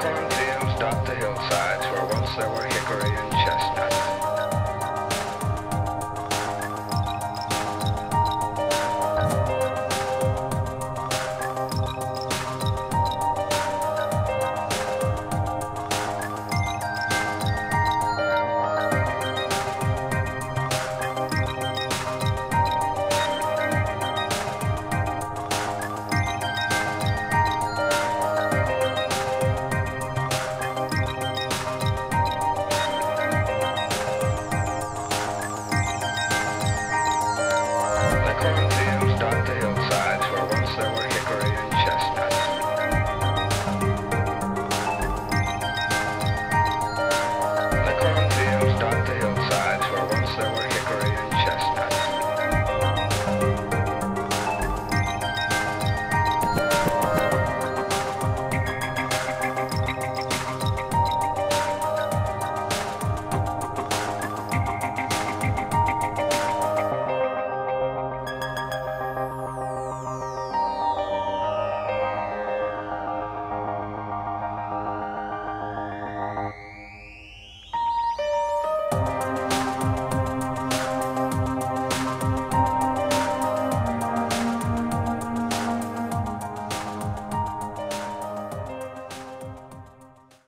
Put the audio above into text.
The hillsides Thank you.